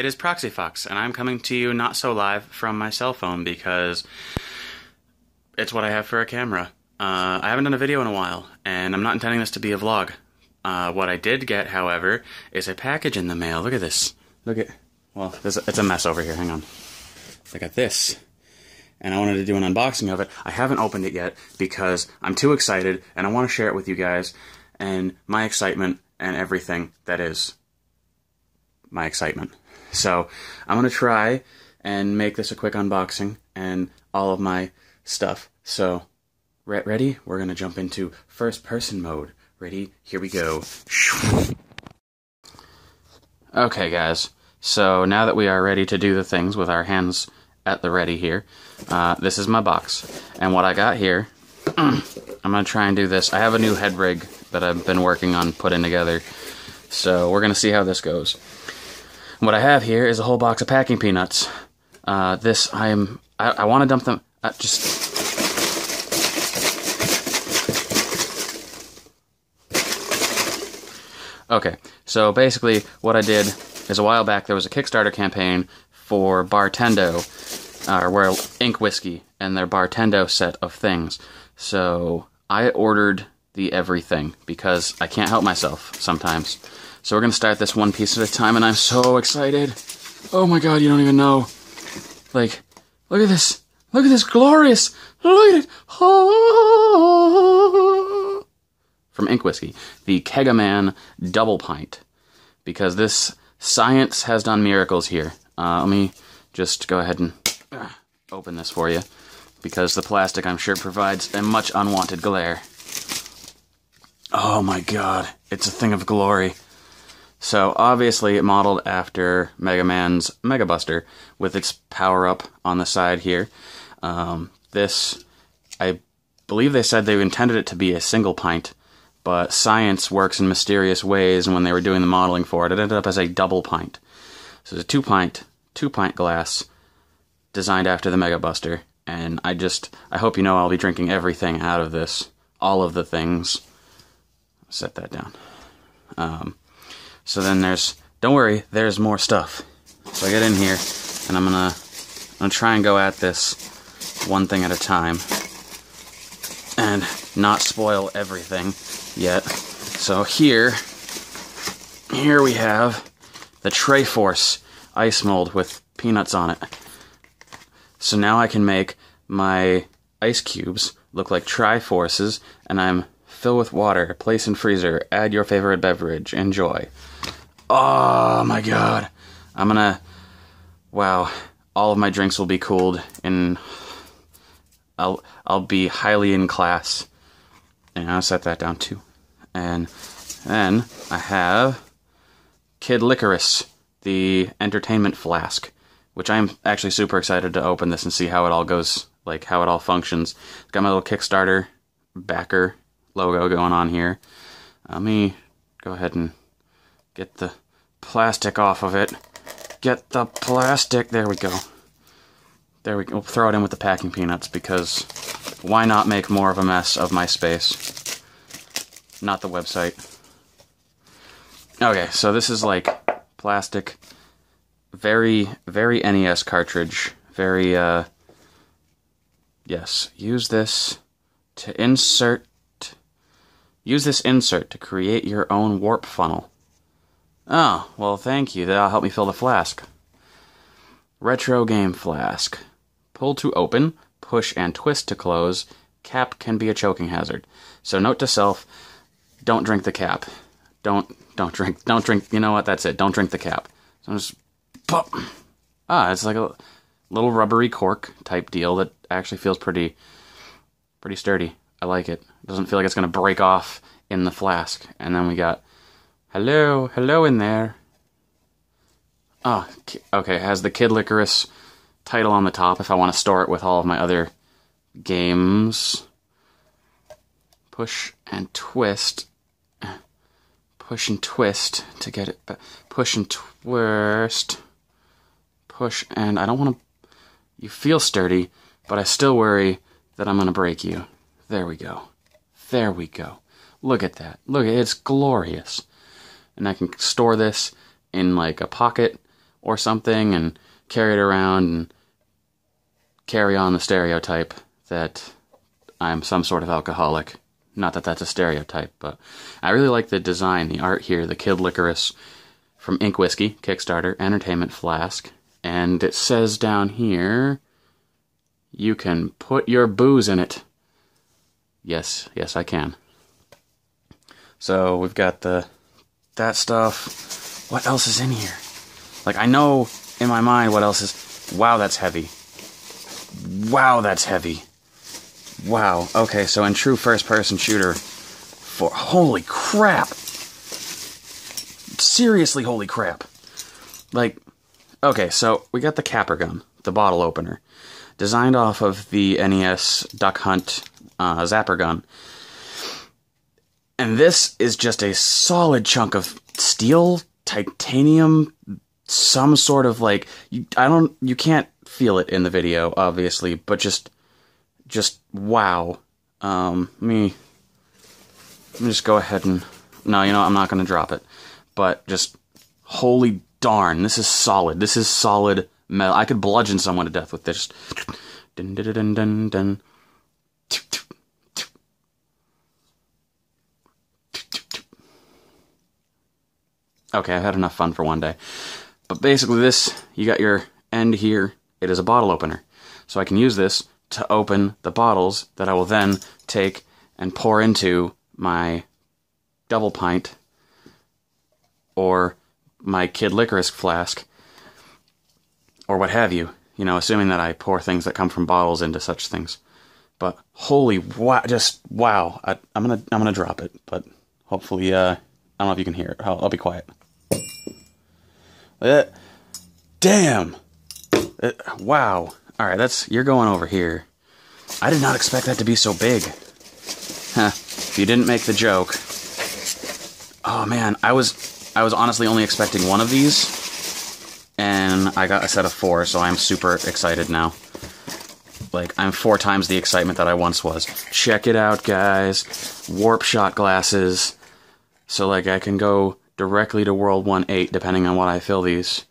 It is ProxyFox, and I'm coming to you not so live from my cell phone because it's what I have for a camera. Uh, I haven't done a video in a while, and I'm not intending this to be a vlog. Uh, what I did get, however, is a package in the mail. Look at this. Look at. Well, it's a mess over here. Hang on. I got this. And I wanted to do an unboxing of it. I haven't opened it yet because I'm too excited and I want to share it with you guys and my excitement and everything that is my excitement. So I'm going to try and make this a quick unboxing and all of my stuff. So, re- ready? We're going to jump into first person mode. Ready? Here we go. Okay, guys. So now that we are ready to do the things with our hands at the ready here, uh, this is my box. And what I got here, I'm going to try and do this. I have a new head rig that I've been working on putting together. So we're going to see how this goes. What I have here is a whole box of packing peanuts. Uh, this, I'm, I, I want to dump them, uh, just... Okay, so basically what I did is a while back there was a Kickstarter campaign for Bartendo, uh, or Ink Whiskey, and their Bartendo set of things. So I ordered the everything because I can't help myself sometimes. So we're going to start this one piece at a time, and I'm so excited. Oh my god, you don't even know. Like, look at this. Look at this glorious. Look at it. Oh. From Ink Whiskey, the Kegaman Double Pint. Because this science has done miracles here. Uh, let me just go ahead and uh, open this for you. Because the plastic, I'm sure, provides a much unwanted glare. Oh my god, it's a thing of glory. So obviously it modeled after Mega Man's Mega Buster with its power up on the side here. Um, this, I believe they said they intended it to be a single pint, but science works in mysterious ways, and when they were doing the modeling for it, it ended up as a double pint. So it's a two pint, two pint glass designed after the Mega Buster, and I just, I hope you know I'll be drinking everything out of this, all of the things. Set that down. Um, so then there's, don't worry, there's more stuff. So I get in here, and I'm gonna, I'm gonna try and go at this one thing at a time, and not spoil everything yet. So here, here we have the Triforce ice mold with peanuts on it. So now I can make my ice cubes look like Triforces, and I'm fill with water, place in freezer, add your favorite beverage, enjoy. Oh my god. I'm gonna. Wow. All of my drinks will be cooled and I'll, I'll be highly in class. And I'll set that down too. And then I have Kid Licorice, the entertainment flask, which I'm actually super excited to open this and see how it all goes, like how it all functions. Got my little Kickstarter backer logo going on here. Let me go ahead and Get the plastic off of it. Get the plastic. There we go. There we go. We'll throw it in with the packing peanuts because why not make more of a mess of my space? Not the website. Okay, so this is like plastic. Very, very NES cartridge. Very, uh. Yes. Use this to insert. Use this insert to create your own warp funnel. Oh, well, thank you. That'll help me fill the flask. Retro game flask. Pull to open, push and twist to close. Cap can be a choking hazard. So note to self, don't drink the cap. Don't don't drink don't drink you know what, that's it. Don't drink the cap. So I'm just pop. Ah, it's like a little rubbery cork type deal that actually feels pretty pretty sturdy. I like it. it doesn't feel like it's gonna break off in the flask. And then we got Hello, hello in there. Oh, okay, it has the Kid Licorice title on the top if I want to store it with all of my other games. Push and twist. Push and twist to get it. Push and twist. Push and I don't want to. You feel sturdy, but I still worry that I'm going to break you. There we go. There we go. Look at that. Look, it's glorious and I can store this in like a pocket or something and carry it around and carry on the stereotype that I'm some sort of alcoholic. Not that that's a stereotype, but I really like the design, the art here, the Kid Licorice from Ink Whiskey, Kickstarter, Entertainment Flask. And it says down here, you can put your booze in it. Yes, yes, I can. So we've got the that stuff. What else is in here? Like I know in my mind what else is. Wow, that's heavy. Wow, that's heavy. Wow. Okay, so in true first-person shooter, for holy crap. Seriously, holy crap. Like, okay, so we got the capper gun, the bottle opener, designed off of the NES Duck Hunt uh, zapper gun. And this is just a solid chunk of steel, titanium, some sort of like you, I don't you can't feel it in the video obviously, but just just wow. Um, let me let me just go ahead and no, you know I'm not going to drop it, but just holy darn, this is solid. This is solid metal. I could bludgeon someone to death with this. Dun, dun, dun, dun, dun. Okay, I've had enough fun for one day. But basically this, you got your end here, it is a bottle opener. So I can use this to open the bottles that I will then take and pour into my double pint or my Kid Licorice flask or what have you. You know, assuming that I pour things that come from bottles into such things. But holy wow, just wow! I, am gonna I'm gonna drop it, but hopefully, uh, I don't know if you can hear it. I'll, I'll be quiet. Uh, damn! Uh, wow! All right, that's you're going over here. I did not expect that to be so big. Huh? If you didn't make the joke. Oh man, I was I was honestly only expecting one of these and I got a set of four, so I'm super excited now. Like, I'm four times the excitement that I once was. Check it out, guys. Warp shot glasses. So, like, I can go directly to World 1 8, depending on what I fill these.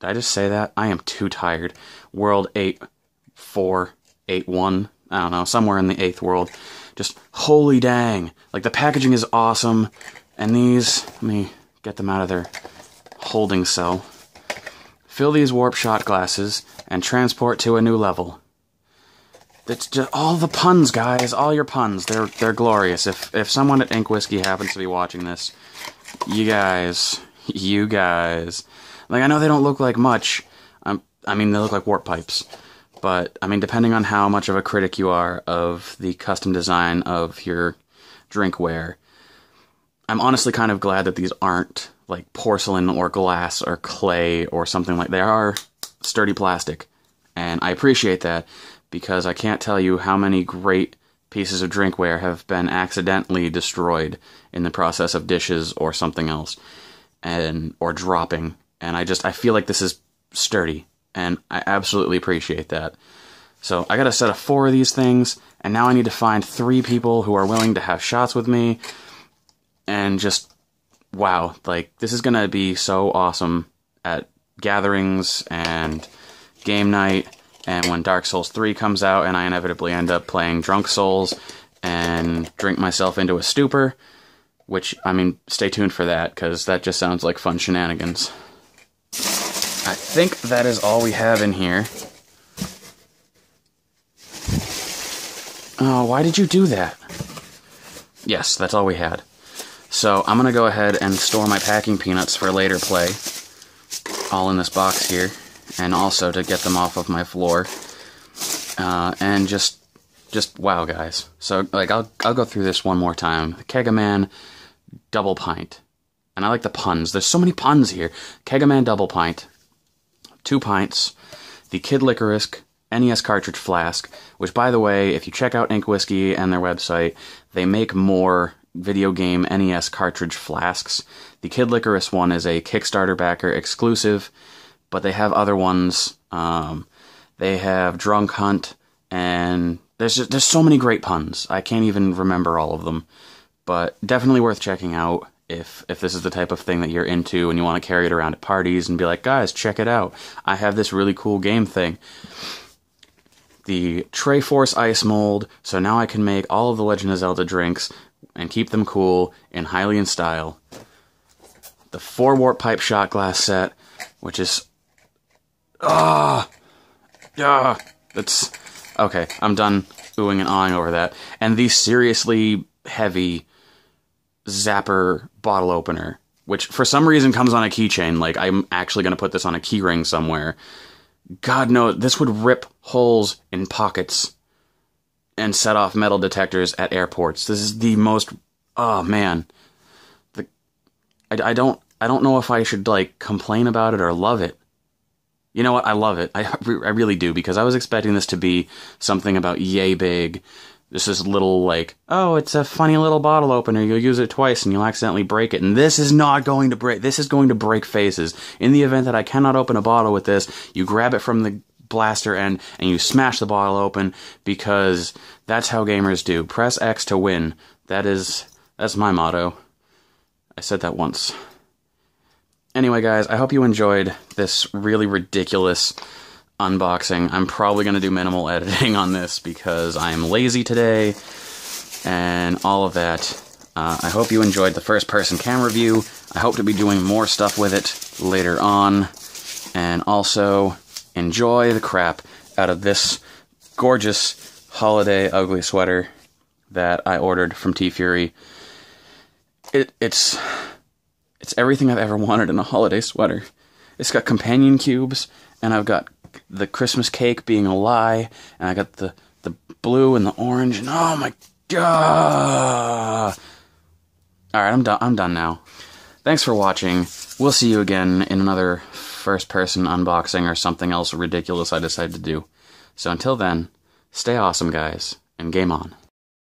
Did I just say that? I am too tired. World 8 4 8 1. I don't know, somewhere in the 8th world. Just, holy dang. Like, the packaging is awesome. And these, let me get them out of their holding cell. Fill these warp shot glasses and transport to a new level. It's just all the puns, guys. All your puns. They're they're glorious. If if someone at Ink Whiskey happens to be watching this, you guys, you guys, like I know they don't look like much. Um, I mean they look like warp pipes, but I mean depending on how much of a critic you are of the custom design of your drinkware, I'm honestly kind of glad that these aren't like porcelain or glass or clay or something like they are sturdy plastic. And I appreciate that because I can't tell you how many great pieces of drinkware have been accidentally destroyed in the process of dishes or something else and or dropping. And I just I feel like this is sturdy and I absolutely appreciate that. So I got a set of four of these things and now I need to find three people who are willing to have shots with me and just wow, like this is gonna be so awesome at gatherings and game night and when Dark Souls 3 comes out and I inevitably end up playing Drunk Souls and drink myself into a stupor, which, I mean, stay tuned for that because that just sounds like fun shenanigans. I think that is all we have in here. Oh, why did you do that? Yes, that's all we had. So I'm going to go ahead and store my packing peanuts for later play. All in this box here. And also to get them off of my floor. Uh, and just, just wow, guys. So, like, I'll, I'll go through this one more time. Kegaman Double Pint. And I like the puns. There's so many puns here. Kegaman Double Pint. Two pints. The Kid Licorice NES cartridge flask, which, by the way, if you check out Ink Whiskey and their website, they make more video game NES cartridge flasks. The Kid Licorice one is a Kickstarter backer exclusive, but they have other ones. Um, they have Drunk Hunt, and there's just, there's so many great puns. I can't even remember all of them, but definitely worth checking out. if if this is the type of thing that you're into and you want to carry it around at parties and be like, guys, check it out. I have this really cool game thing. The Triforce ice mold, so now I can make all of the Legend of Zelda drinks and keep them cool and highly in style. The four warp pipe shot glass set, which is ah Yeah! that's okay. I'm done oohing and awing over that. And the seriously heavy zapper bottle opener, which for some reason comes on a keychain. Like I'm actually going to put this on a keyring somewhere. God knows this would rip holes in pockets and set off metal detectors at airports. This is the most. Oh man, the I, I don't I don't know if I should like complain about it or love it. You know what? I love it. I I really do because I was expecting this to be something about yay big this is little like, oh, it's a funny little bottle opener. You'll use it twice and you'll accidentally break it. And this is not going to break. This is going to break faces. In the event that I cannot open a bottle with this, you grab it from the blaster end and you smash the bottle open because that's how gamers do. Press X to win. That is that's my motto. I said that once. Anyway, guys, I hope you enjoyed this really ridiculous unboxing. I'm probably going to do minimal editing on this because I'm lazy today and all of that. Uh, I hope you enjoyed the first person camera view. I hope to be doing more stuff with it later on. And also, enjoy the crap out of this gorgeous holiday ugly sweater that I ordered from TeeFury. It, it's it's everything I've ever wanted in a holiday sweater. It's got companion cubes, and I've got the Christmas cake being a lie, and I got the the blue and the orange, and oh my god! All right, I'm done. I'm done now. Thanks for watching. We'll see you again in another first-person unboxing or something else ridiculous I decide to do. So until then, stay awesome, guys, and game on.